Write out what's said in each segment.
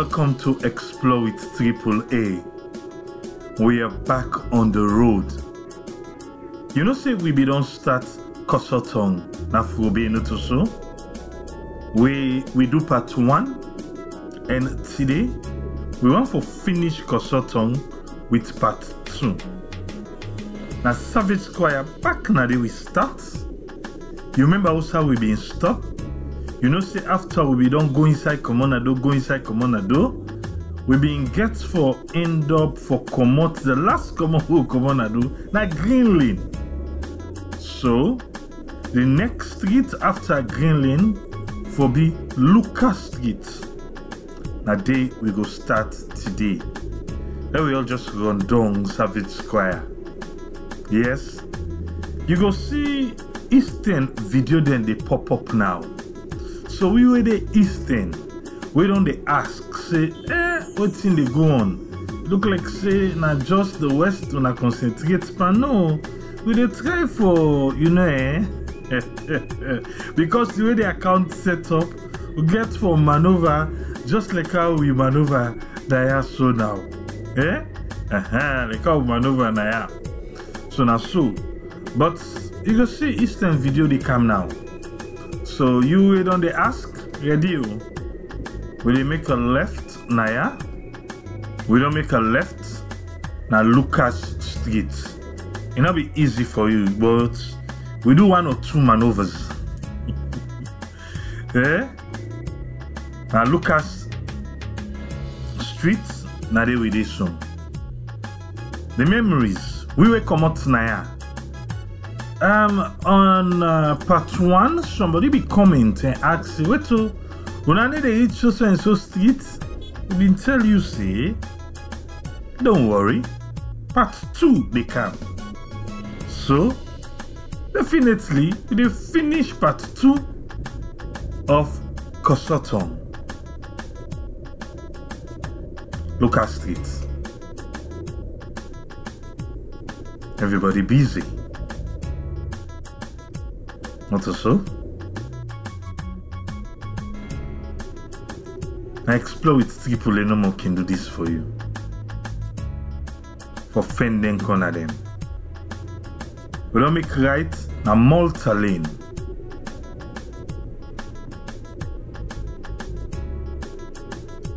Welcome to Explore with Triple A. We are back on the road. You know, say we be don't start Kossoh Town na Fubi so. We we do part one, and today we want to finish Kossoh Town with part two. Now Savage Square back now we start. You remember also we been stopped? You know, say after we don't go inside Comonado, go inside Comonado, we been get for end up for Comot, the last common who Comonado, na Green Lane. So, the next street after Green Lane for be Lucas Street. Na day we go start today. Then we all just run down Savage Square. Yes, you go see Eastern video then they pop up now. So we were the Eastern. We don't they ask, say, eh, what's in the go on? Look like say not just the West when I concentrate, but no, we they try for you know eh? because the way the account set up, we get for maneuver just like how we maneuver Daya so now. Eh? Uh-huh, like how we maneuver Naya. So now so. But you can see Eastern video they come now. So you wait on the ask, ready? Will you make a left, Naya? Will don't make a left, now Lucas Street. It not be easy for you, but we do one or two maneuvers. eh? Now Lucas Street, now they with this soon. The memories, we will come out Naya. Um, on uh, part one, somebody be comment and ask, wait to, when I need to eat so and so street, been tell you, say, don't worry, part two they come. So, definitely, we finish part two of Kossoh Town. Local Street. Everybody busy. Not so? I explore with triple no more can do this for you. For fending corner them. We don't make right na Malta lane.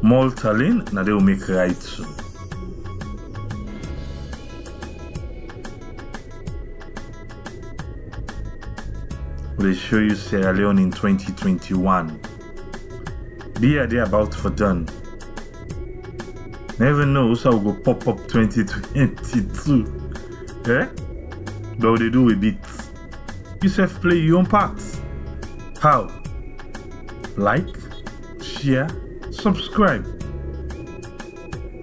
Malta lane, na they will make right soon. We'll show you Sierra Leone in 2021. The year they about for done. Never know so will go pop up 2022. Eh? But they do a bit. You self play your own part. How? Like, share, subscribe.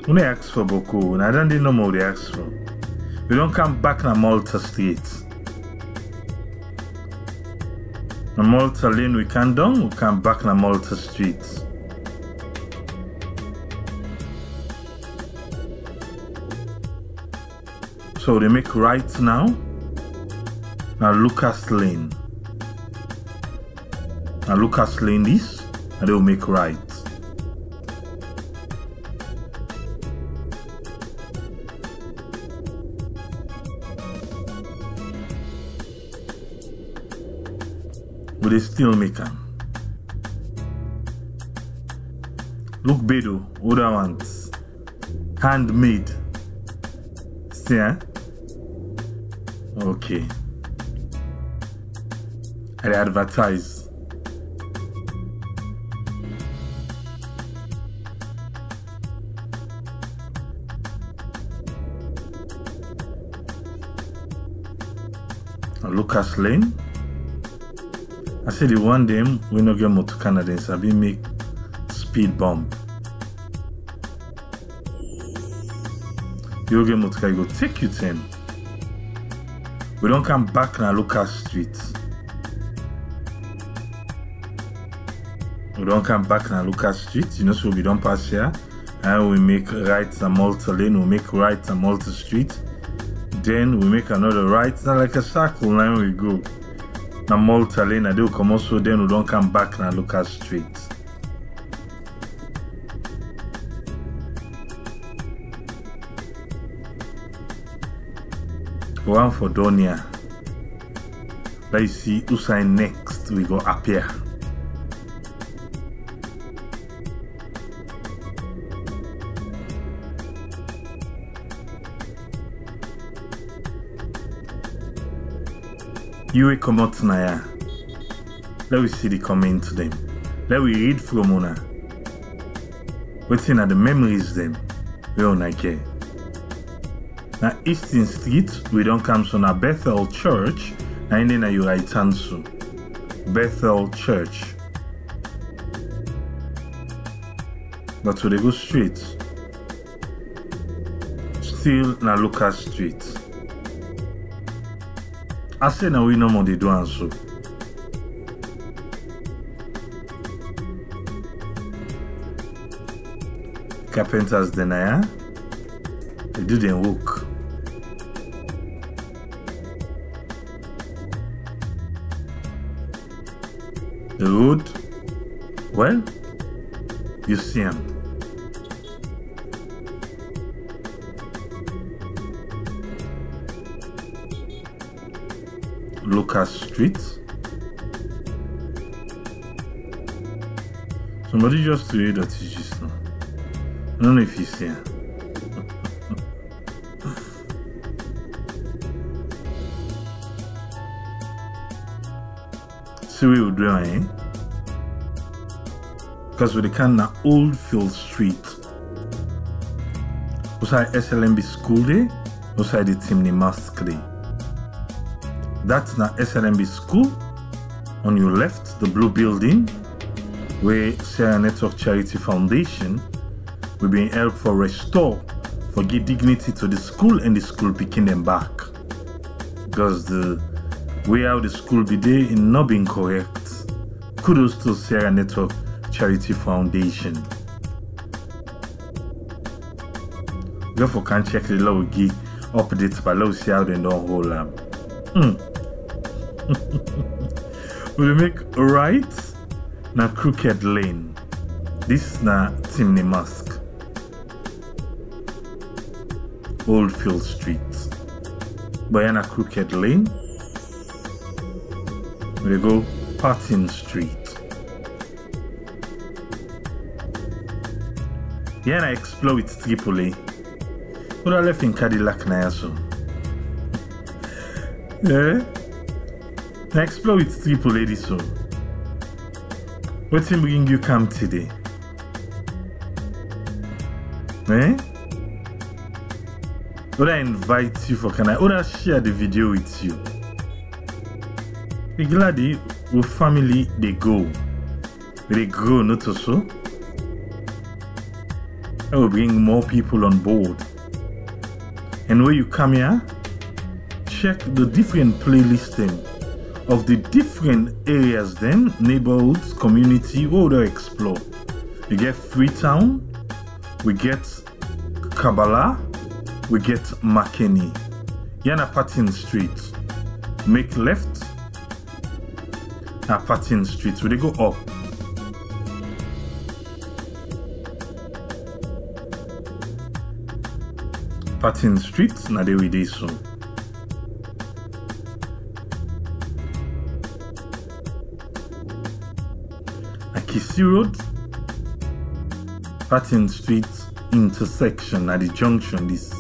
When they ask for Boko, and I don't know more they ask for. We don't come back na Malta Street. Na Malta Lane we can down, we come back na Malta Street. So they make right now. Now Lucas Lane. Now Lucas Lane this, and they will make right. Make them. Look Bedo, other ones. Handmade. See, eh? Okay. I advertise. Lucas Lane. I said the one them we no get motor Canadians. I be make speed bump. You get motor you go take you ten. We don't come back na Lucas Street. We don't come back na Lucas Street. You know, so we don't pass here. And we make right na multi Lane. We make right na multi Street. Then we make another right. Now like a circle line we go. na malta lane na dey comot so den we don come back na local street. One for donia. Let's see who sign next we go appear. You will come out. Let me see the comment to them. Let me read from una. Waiting at the memories them. We on care. Now Easton Street, we don't come to na Bethel Church. Na ine na you right hand. Bethel Church. But we dey go straight. Still na Lucas Street. I say na we no more dey do am so. Carpenters deny, they do their work. The road, well, you see him. Lucas Street. Somebody just read that is just now. I don't know if see it. see we're doing, eh? Because we can na Old Field Street. Usai SLMB School Day, usai the Timney Mask Day. That's na SLMB School. On your left, the blue building, where Sierra Network Charity Foundation will be help for restore, for give dignity to the school and the school picking them back. Because the way how the school be there in not being correct. Kudos to Sierra Network Charity Foundation. Therefore, can check the law give updates by law see how they don't hold them. We make right na crooked lane. This na Timney Mask. Oldfield Street. Bayana Crooked Lane. We go Patton Street. Yeah, I explore with Triple A. But I left in Cadillac now, so. Yeah? I explore with Triple A, this so. What's bring you come today? Eh? Would I invite you for can I would I share the video with you? Be glad with family they go. They grow not so. I will bring more people on board. And when you come here, check the different playlist them of the different areas then, neighborhoods, community, they explore. You get Freetown, we get Kabala, we get Makeni. Yana Patton Street. Make left. Na Patton Street. We they go up. Patton Street, na there we. Akisi Road, Patton Street intersection at the junction this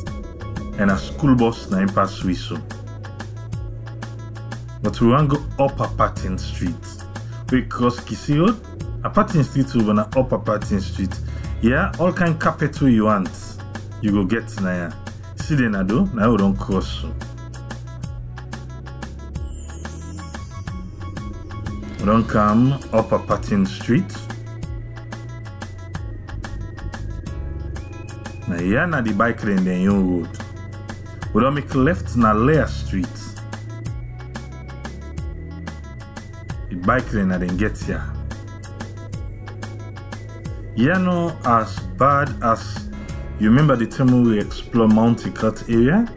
and a school bus na pass we so. But we wan go upper Patton Street. We cross Kissy Road, a Patton Street over na upper Patton Street. Yeah, all kind carpet you want, you go get na ya. See the na do, na we don cross. We don come upper Patton Street. Na here na the bike lane dem Yon Road. We don make left na Leah Street. The bike lane na dem get here. Here no as bad as you remember the time we explore Mount Cut area?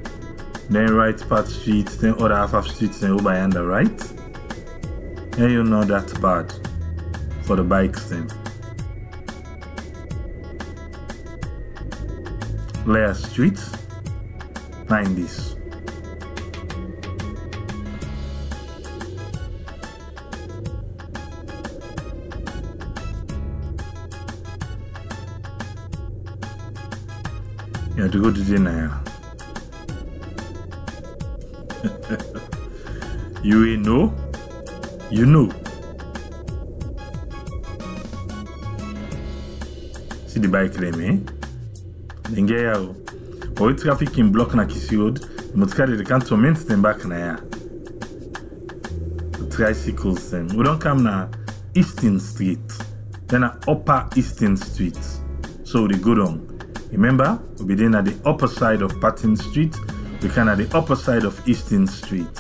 Then right part street, then other half of street, then over yonder, right? Yeah, you know that bad for the bikes then. Leia Street, 90s. You have to go to dinner. you ain't know, you know. See the bike claim, eh? Ninge ya o. Owe traffic in block na Kissy Road. Motikari de cantonment them back na ya. Tricycles them. We don't come na Eastern Street. Then na Upper Eastern Street. So they go down. Remember, we'll be then at the upper side of Patton Street. We can at the upper side of Eastern Street.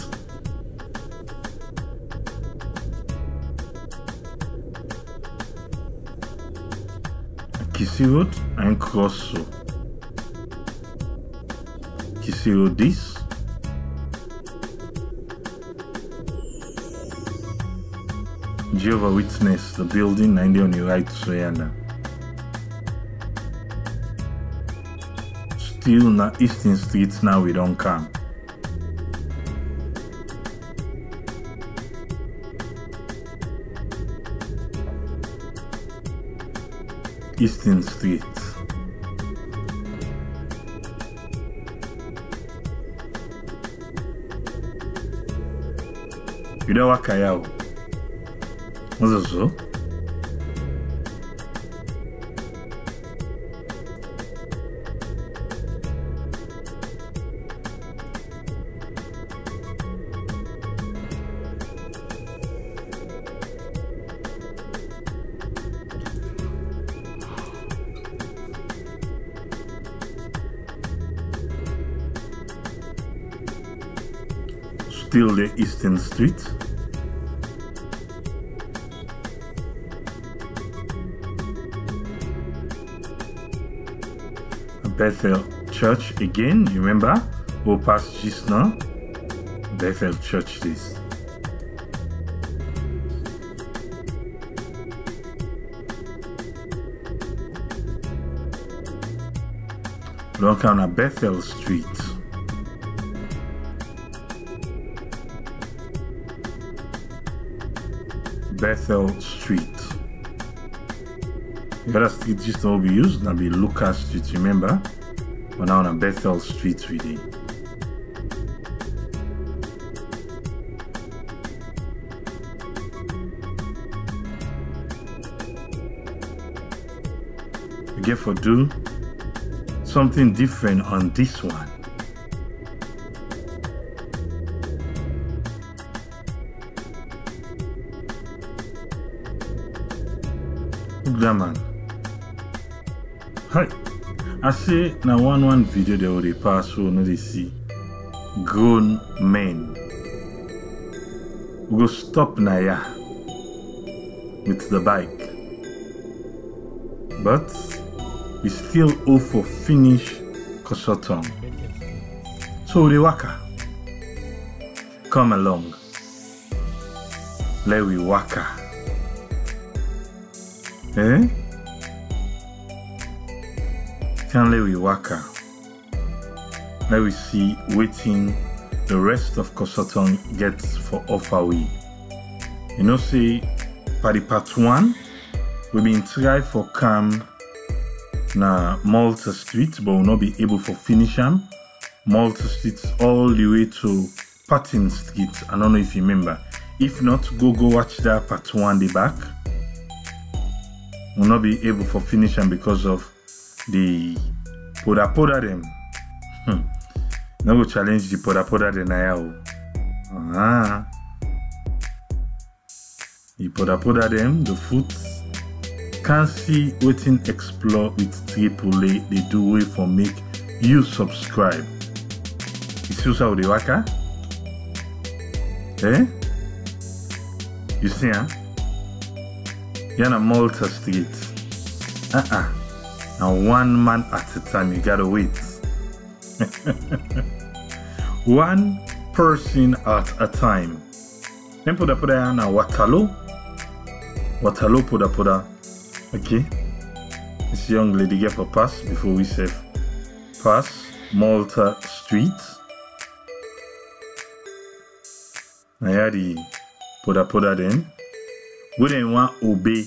Kissy Road and cross Road this. Jehovah Witness, the building 90 on your right so yanda. Still na Eastern Street now we don't come. Eastern Street. virou Acael. Mas eu sou? Still the Eastern Street. Bethel Church again, you remember? We'll pass just now. Bethel Church this. Come on Bethel Street. Bethel Street. The other street just will be used, now be Lucas Street, remember? But now on Bethel Street really. We get for do something different on this one. Good man. I say now one one video they will pass through no they see grown men. We go stop Naya with the bike. But we still owe for finish Kossoh Town. So waka. Come along. Let we waka. Eh? Can we waka. Let we see waiting the rest of Kossoh Town gets for offer we. You know, say, for the part one, we been try for come na Malta Street, but will not be able for finish am. Malta Street all the way to Patton Street. I don't know if you remember. If not, go go watch that part one the back. Will not be able for finish am because of the poda poda them. Hmm. No go challenge the poda poda now. Ah. The poda poda them, the foot can see waiting explore with AAA they do way for make you subscribe. You see how they waka? Eh? You see, huh? You're on Malta Street. Uh-uh. Now one man at a time, you gotta wait. one person at a time. Then put put na Waterloo. Waterloo put put Okay. This young lady get for pass before we save. Pass Malta Street. Na ya the poda poda then. We didn't want obey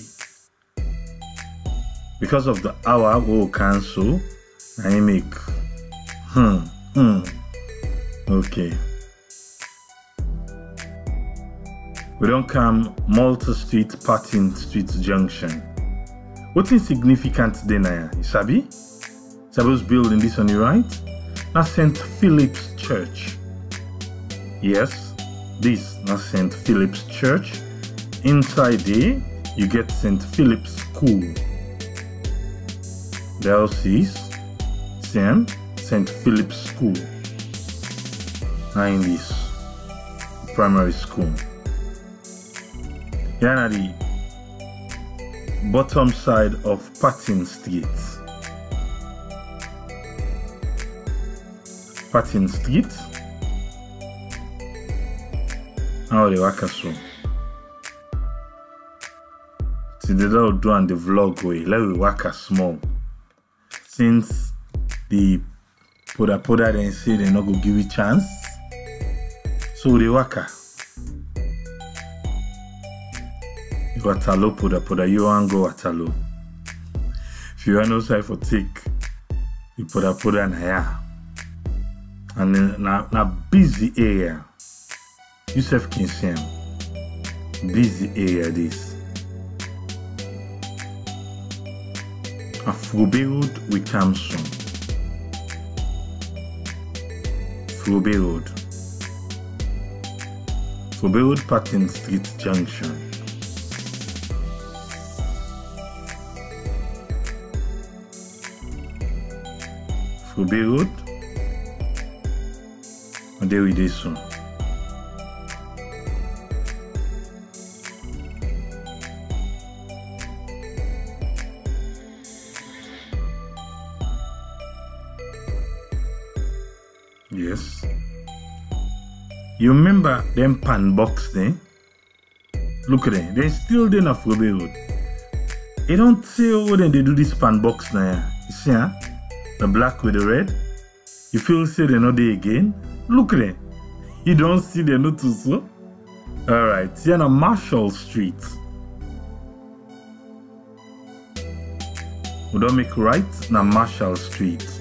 because of the hour we will cancel. I make Hmm. Hmm. Okay. We don't come Malta Street, Patton Street Junction. What is significant there, you sabi? Sabos building this on the right? That's St. Philip's Church. Yes, this is St. Philip's Church. Inside there, you get St. Philip's School. House St. St. Philip's School. Nine this primary school. Here are the bottom side of Patton Street. Patton Street. How the waka so. See the dog do and the vlog way. Let we waka small. Since the poda poda then say they not go give you chance. So the waka. You got Waterloo poda poda, you want go Waterloo. If you want no side for take, you poda poda na ya. And then na, na busy area. You self can see. Busy area this. Fourah Bay Road we come soon. Fourah Bay Road. Fourah Bay Road Patton Street Junction. Fourah Bay Road. And there we dey soon. Yes. You remember them pan box there? Look at them. They still there na Fourah Bay Road. They don't what oh, then they do this pan box now. You see, huh? The black with the red. You feel say they're not there again? Look at them. You don't see them not too so? Alright, here na Marshall Street. We don't make right na Marshall Street.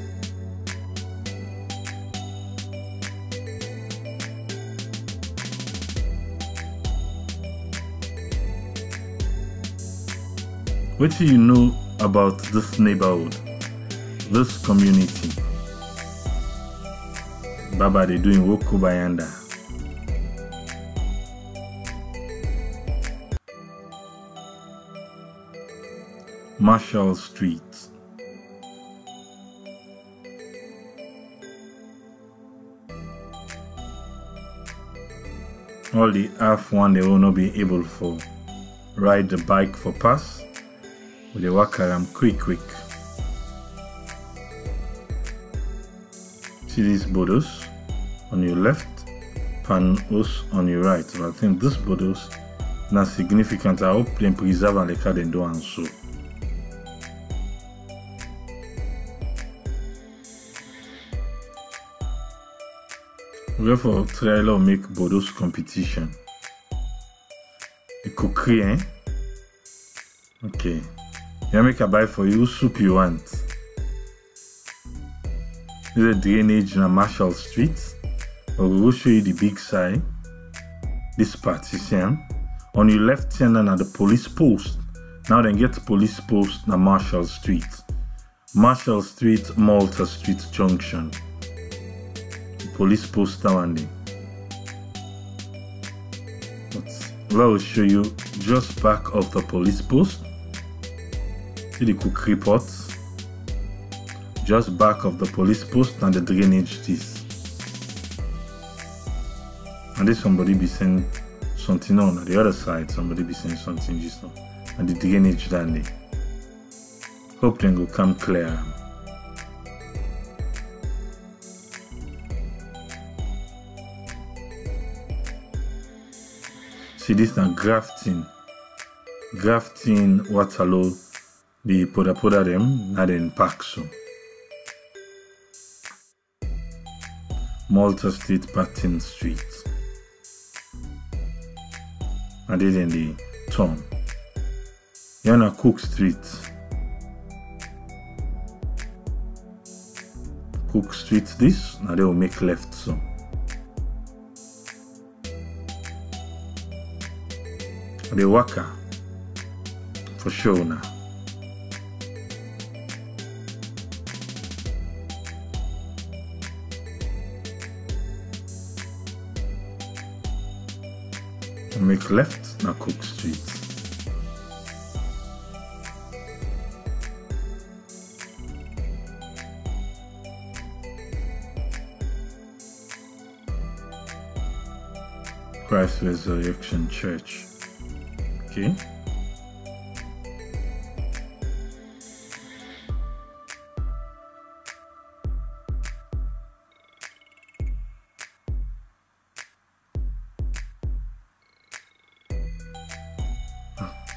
What do you know about this neighborhood, this community? Baba, they doing Woko Bayanda. Marshall Street. All the half one they will not be able for ride the bike for pass. We dey walk am quick quick. See these bodos on your left, pan us on your right. But I think this bodos na significant. I hope dem preserve am like how dem do am so. Therefore, trailer make bodos competition. You could You make a buy for you soup you want. Is a drainage in Marshall Street. But we will show you the big side. This part, you see? On your left hand na the police post. Now then get police post na Marshall Street. Marshall Street, Malta Street Junction. Police post one day. But I will show you just back of the police post. See the cookery pot. Just back of the police post and the drainage this. And this somebody be saying something on the other side, somebody be saying something just now. And the drainage down there. Hope then will come clear. See this now grafting. Grafting Waterloo the poda poda them na den pack. Malta Street, Patton Street. And then the town. You're Cook Street. Cook Street this, now they will make left so. The waka for sure now. Make left na Cook Street. Christ Resurrection Church. Okay.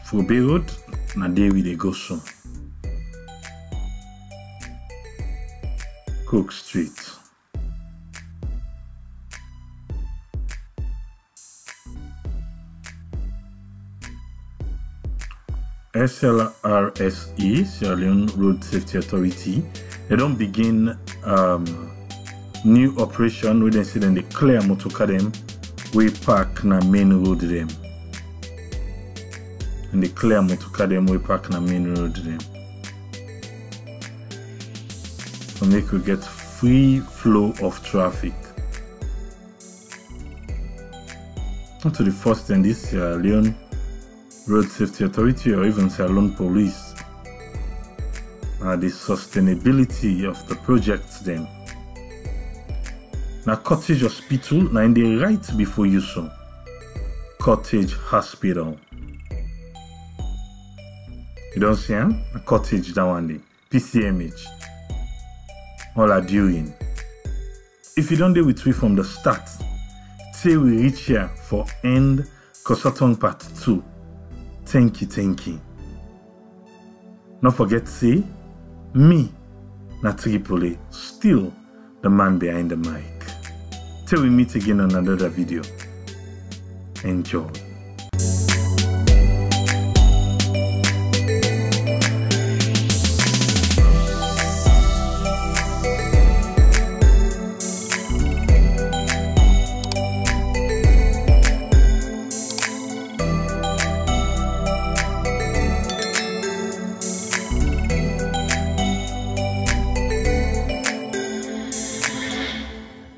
For Road, na there we dey go so. Cook Street. SLRSE, Sierra Leone Road Safety Authority, they don't begin um, new operation wey dem say dem dey clear motorcar dem wey park na main road dem. Motorcar dem wey park na main road dem. So make we get free flow of traffic. On to the first in this Sierra Leone Road Safety Authority or even Leone Police. Uh, the sustainability of the projects then. Now Cottage Hospital, now in the right before you so. Cottage Hospital. You don't see him? A cottage that one day. PCMH. All are doing. If you don't deal with me from the start, till we reach here for end Kossoh Town part 2. Thank you, thank you. Not forget say, me, na Triple A, still the man behind the mic. Till we meet again on another video. Enjoy.